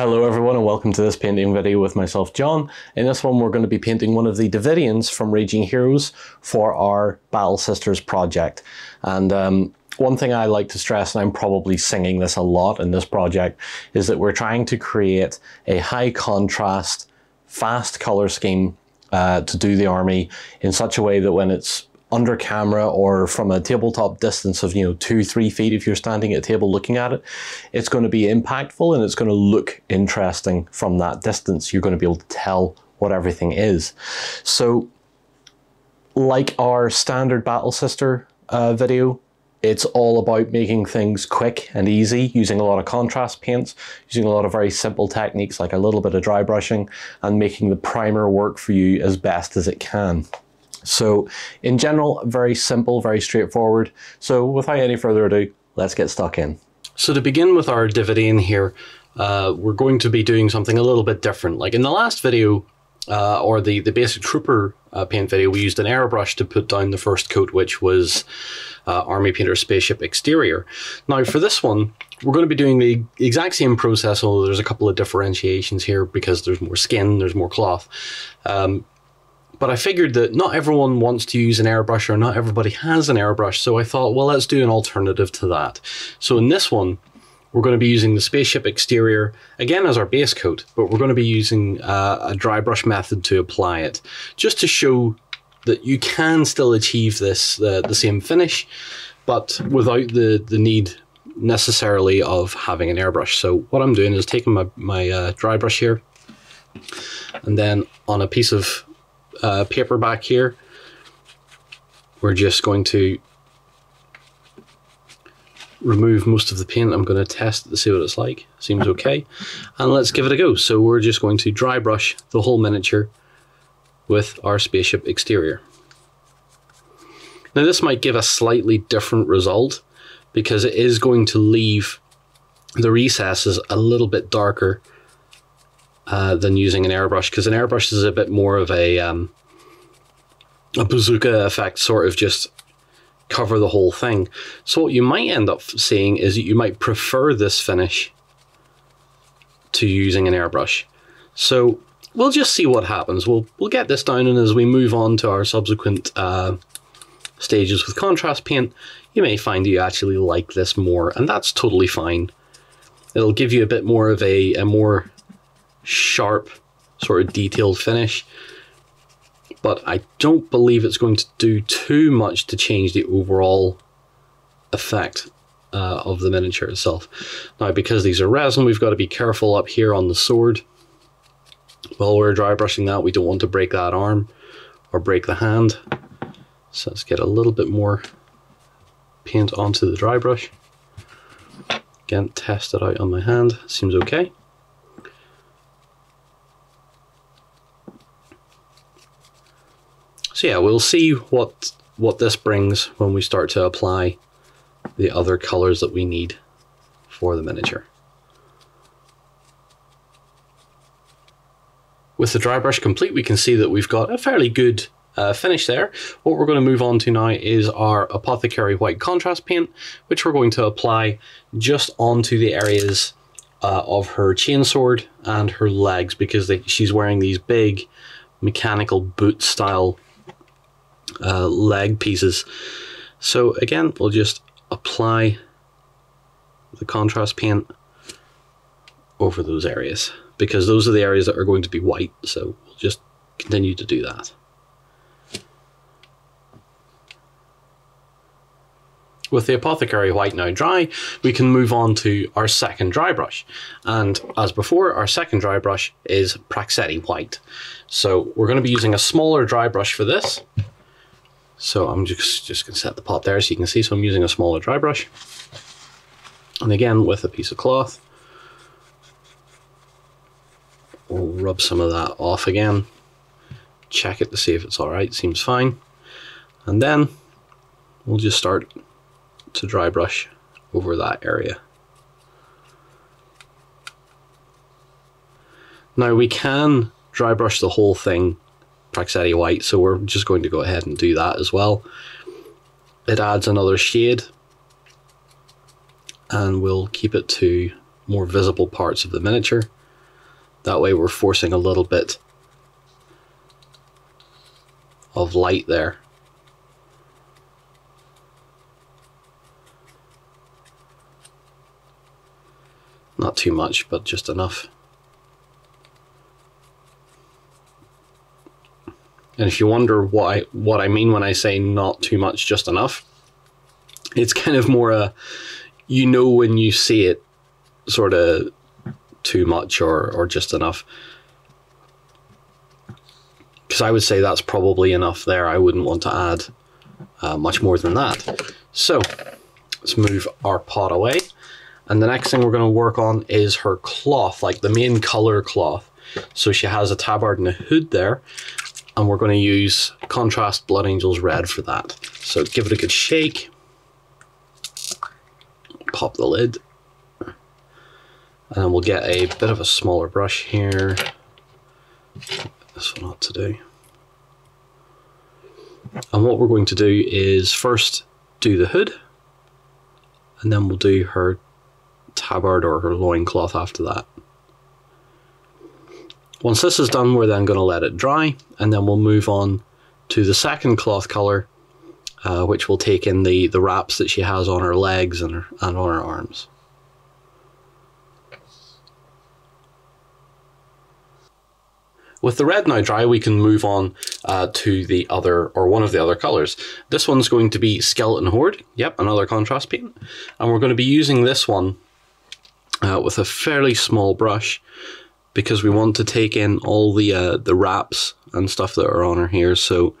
Hello everyone and welcome to this painting video with myself John. In this one we're going to be painting one of the Davidians from Raging Heroes for our Battle Sisters project. And um, one thing I like to stress, and I'm probably singing this a lot in this project, is that we're trying to create a high contrast, fast color scheme uh, to do the army in such a way that when it's under camera or from a tabletop distance of you know two three feet if you're standing at a table looking at it it's going to be impactful and it's going to look interesting from that distance you're going to be able to tell what everything is so like our standard battle sister uh, video it's all about making things quick and easy using a lot of contrast paints, using a lot of very simple techniques like a little bit of dry brushing and making the primer work for you as best as it can. So in general, very simple, very straightforward. So without any further ado, let's get stuck in. So to begin with our Davidian here, uh, we're going to be doing something a little bit different. Like in the last video, uh, or the, the basic trooper uh, paint video, we used an airbrush to put down the first coat, which was uh, Army Painter Spaceship Exterior. Now for this one, we're going to be doing the exact same process, although there's a couple of differentiations here because there's more skin, there's more cloth. Um, but I figured that not everyone wants to use an airbrush or not everybody has an airbrush, so I thought, well, let's do an alternative to that. So in this one, we're going to be using the spaceship exterior again as our base coat, but we're going to be using uh, a dry brush method to apply it, just to show that you can still achieve this uh, the same finish, but without the the need necessarily of having an airbrush. So what I'm doing is taking my my uh, dry brush here, and then on a piece of uh, paper back here, we're just going to remove most of the paint. I'm going to test it to see what it's like. Seems okay. And let's give it a go. So we're just going to dry brush the whole miniature with our spaceship exterior. Now this might give a slightly different result because it is going to leave the recesses a little bit darker uh, than using an airbrush because an airbrush is a bit more of a um, a bazooka effect, sort of just cover the whole thing. So what you might end up seeing is that you might prefer this finish to using an airbrush. So we'll just see what happens. We'll we'll get this down, and as we move on to our subsequent uh, stages with contrast paint, you may find you actually like this more, and that's totally fine. It'll give you a bit more of a, a more sharp, sort of detailed finish. But I don't believe it's going to do too much to change the overall effect uh, of the miniature itself. Now, because these are resin, we've got to be careful up here on the sword. While we're dry brushing that, we don't want to break that arm or break the hand. So let's get a little bit more paint onto the dry brush. Again, test it out on my hand. Seems okay. So yeah, we'll see what what this brings when we start to apply the other colors that we need for the miniature. With the dry brush complete, we can see that we've got a fairly good uh, finish there. What we're going to move on to now is our Apothecary White Contrast Paint, which we're going to apply just onto the areas uh, of her chainsword and her legs because they, she's wearing these big mechanical boot style uh, leg pieces. So again, we'll just apply the contrast paint over those areas because those are the areas that are going to be white. So we'll just continue to do that. With the Apothecary White now dry, we can move on to our second dry brush. And as before, our second dry brush is Praxeti White. So we're going to be using a smaller dry brush for this. So I'm just, just going to set the pot there so you can see. So I'm using a smaller dry brush. And again, with a piece of cloth, we'll rub some of that off again. Check it to see if it's all right. Seems fine. And then we'll just start to dry brush over that area. Now we can dry brush the whole thing Praxeti White, so we're just going to go ahead and do that as well. It adds another shade and we'll keep it to more visible parts of the miniature That way we're forcing a little bit of light there. Not too much, but just enough. And if you wonder why what I mean when I say not too much, just enough, it's kind of more a you know when you see it sort of too much or or just enough. Because I would say that's probably enough there. I wouldn't want to add uh, much more than that. So let's move our pot away. And the next thing we're going to work on is her cloth, like the main color cloth. So she has a tabard and a hood there. And we're going to use Contrast Blood Angels Red for that. So give it a good shake. Pop the lid. And then we'll get a bit of a smaller brush here. This one ought to do. And what we're going to do is first do the hood. And then we'll do her tabard or her loincloth after that. Once this is done, we're then going to let it dry, and then we'll move on to the second cloth color, uh, which will take in the, the wraps that she has on her legs and, her, and on her arms. With the red now dry, we can move on uh, to the other, or one of the other colors. This one's going to be Skeleton Horde. Yep, another contrast paint. And we're going to be using this one uh, with a fairly small brush because we want to take in all the uh, the wraps and stuff that are on her here. So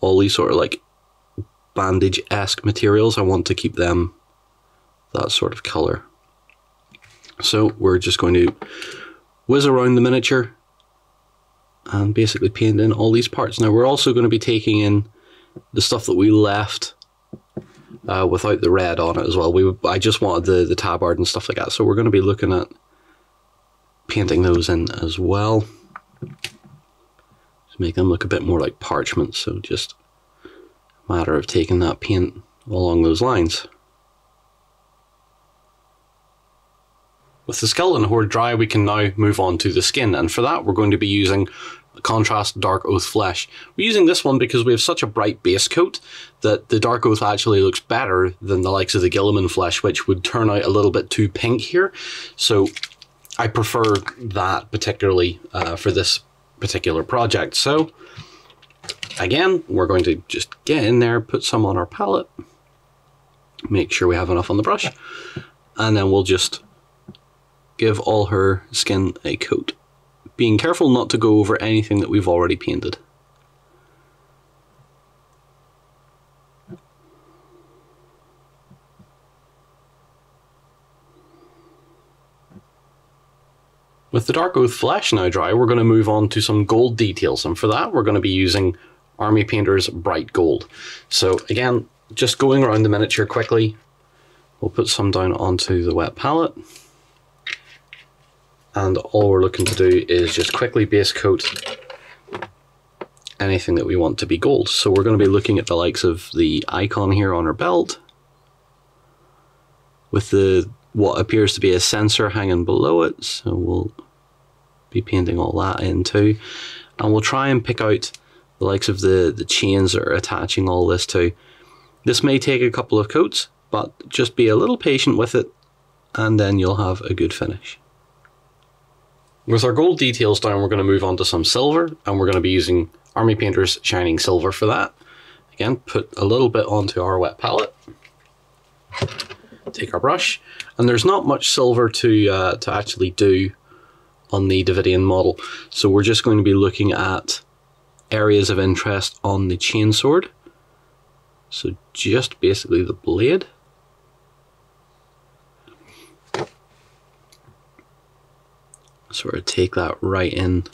all these sort of like bandage-esque materials, I want to keep them that sort of color. So we're just going to whiz around the miniature and basically paint in all these parts. Now we're also going to be taking in the stuff that we left uh, without the red on it as well. We I just wanted the, the tabard and stuff like that. So we're going to be looking at painting those in as well. To make them look a bit more like parchment. So just a matter of taking that paint along those lines. With the skeleton horde dry, we can now move on to the skin, and for that we're going to be using Contrast Dark Oath Flesh. We're using this one because we have such a bright base coat that the Dark Oath actually looks better than the likes of the Guilliman Flesh, which would turn out a little bit too pink here. So I prefer that particularly uh, for this particular project. So again, we're going to just get in there, put some on our palette, make sure we have enough on the brush, and then we'll just give all her skin a coat. Being careful not to go over anything that we've already painted. With the Dark Oath Flesh now dry, we're going to move on to some gold details, and for that we're going to be using Army Painter's Bright Gold. So again, just going around the miniature quickly, we'll put some down onto the wet palette and all we're looking to do is just quickly base coat anything that we want to be gold. So we're going to be looking at the likes of the icon here on our belt with the what appears to be a censer hanging below it. So we'll be painting all that in too. And we'll try and pick out the likes of the, the chains that are attaching all this to. This may take a couple of coats, but just be a little patient with it and then you'll have a good finish. With our gold details down, we're going to move on to some silver, and we're going to be using Army Painter's Shining Silver for that. Again, put a little bit onto our wet palette. Take our brush, and there's not much silver to uh, to actually do on the Davidian model, so we're just going to be looking at areas of interest on the chainsword. So just basically the blade. sort of take that right in.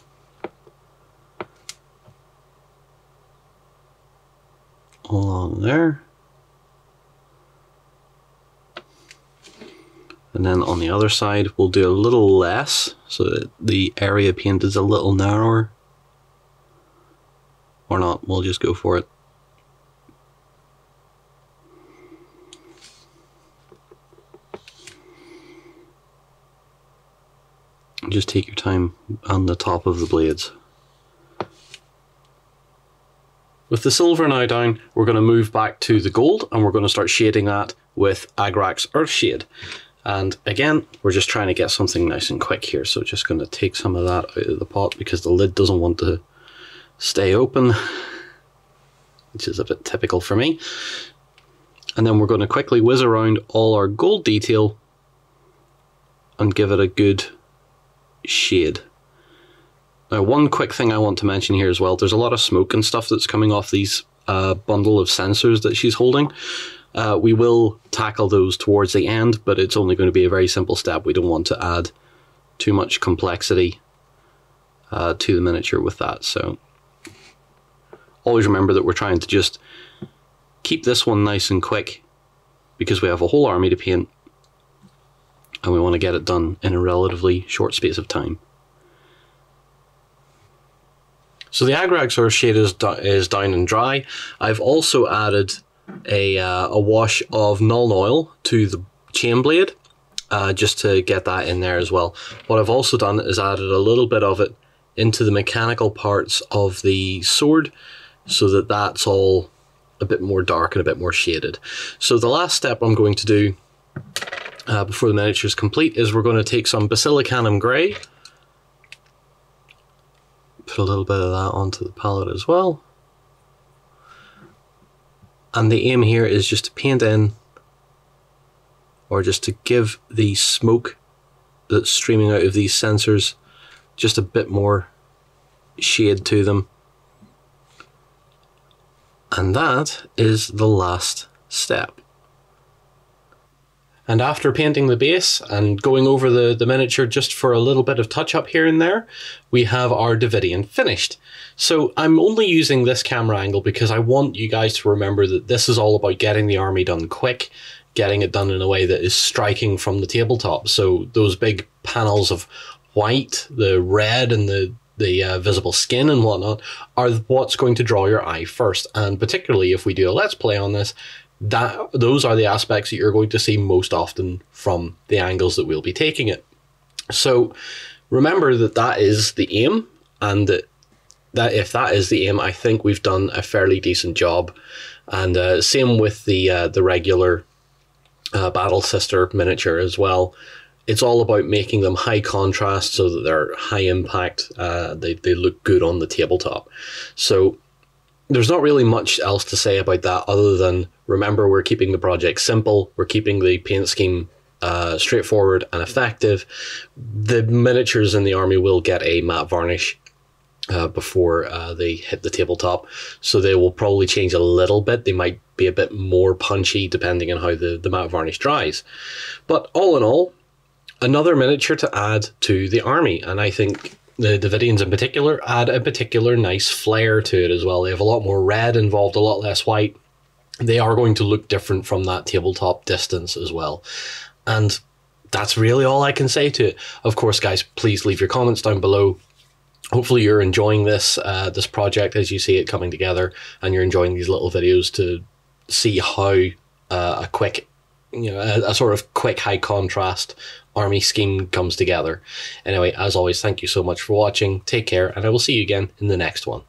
Along there. And then on the other side, we'll do a little less so that the area paint is a little narrower. Or not, we'll just go for it. Just take your time on the top of the blades. With the silver now down, we're going to move back to the gold and we're going to start shading that with Agrax Earthshade. And again, we're just trying to get something nice and quick here. So just going to take some of that out of the pot because the lid doesn't want to stay open, which is a bit typical for me. And then we're going to quickly whiz around all our gold detail and give it a good shade. Now, one quick thing I want to mention here as well, there's a lot of smoke and stuff that's coming off these uh, bundle of censers that she's holding. Uh, we will tackle those towards the end, but it's only going to be a very simple step. We don't want to add too much complexity uh, to the miniature with that. So always remember that we're trying to just keep this one nice and quick because we have a whole army to paint and we want to get it done in a relatively short space of time. So the Agrax Earthshade is, is down and dry. I've also added a, uh, a wash of Nuln Oil to the chain blade uh, just to get that in there as well. What I've also done is added a little bit of it into the mechanical parts of the sword so that that's all a bit more dark and a bit more shaded. So the last step I'm going to do uh, before the miniature is complete is we're going to take some Basilicanum Grey put a little bit of that onto the palette as well. And the aim here is just to paint in or just to give the smoke that's streaming out of these censers just a bit more shade to them. And that is the last step. And after painting the base and going over the, the miniature just for a little bit of touch up here and there, we have our Davidian finished. So I'm only using this camera angle because I want you guys to remember that this is all about getting the army done quick, getting it done in a way that is striking from the tabletop. So those big panels of white, the red and the the uh, visible skin and whatnot are what's going to draw your eye first. And particularly if we do a let's play on this, that those are the aspects that you're going to see most often from the angles that we'll be taking it. So remember that that is the aim, and that, that if that is the aim, I think we've done a fairly decent job. And uh, same with the uh, the regular uh, Battle Sister miniature as well. It's all about making them high contrast so that they're high impact. Uh, they they look good on the tabletop. So there's not really much else to say about that other than remember we're keeping the project simple, we're keeping the paint scheme uh, straightforward and effective. The miniatures in the army will get a matte varnish uh, before uh, they hit the tabletop, so they will probably change a little bit. They might be a bit more punchy depending on how the, the matte varnish dries. But all in all, another miniature to add to the army, and I think the Davidians in particular add a particular nice flair to it as well. They have a lot more red involved, a lot less white. They are going to look different from that tabletop distance as well. And that's really all I can say to it. Of course, guys, please leave your comments down below. Hopefully you're enjoying this uh, this project as you see it coming together and you're enjoying these little videos to see how uh, a quick you know, a, a, sort of quick high contrast army scheme comes together. Anyway, as always, thank you so much for watching. Take care, and I will see you again in the next one.